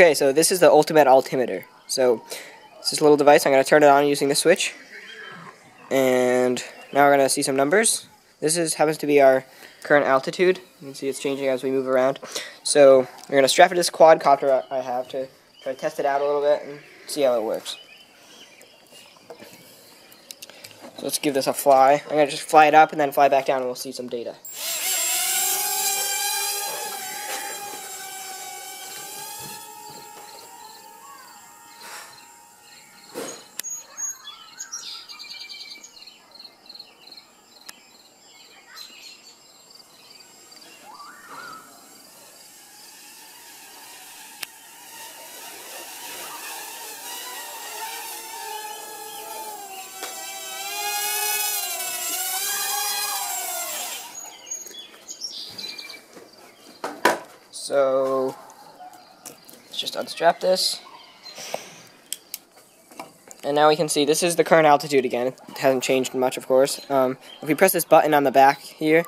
Okay, so this is the ultimate altimeter. So it's this little device. I'm going to turn it on using the switch. And now we're going to see some numbers. This is happens to be our current altitude. You can see it's changing as we move around. So we're going to strap it to this quadcopter I have to try to test it out a little bit and see how it works. So let's give this a fly. I'm going to just fly it up and then fly back down and we'll see some data. So let's just unstrap this. And now we can see this is the current altitude again. It hasn't changed much, of course. Um, if we press this button on the back here,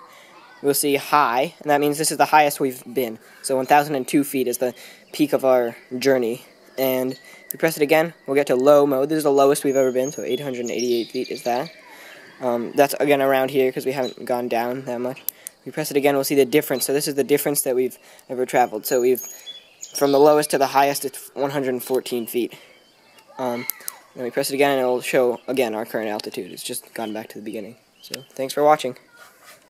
we'll see high, and that means this is the highest we've been. So 1,002 feet is the peak of our journey. And if we press it again, we'll get to low mode. This is the lowest we've ever been, so 888 feet is that. Um, that's again around here because we haven't gone down that much. We press it again, we'll see the difference. So this is the difference that we've ever traveled. So we've, from the lowest to the highest, it's 114 feet. Um, then we press it again and it will show, again, our current altitude. It's just gone back to the beginning. So thanks for watching.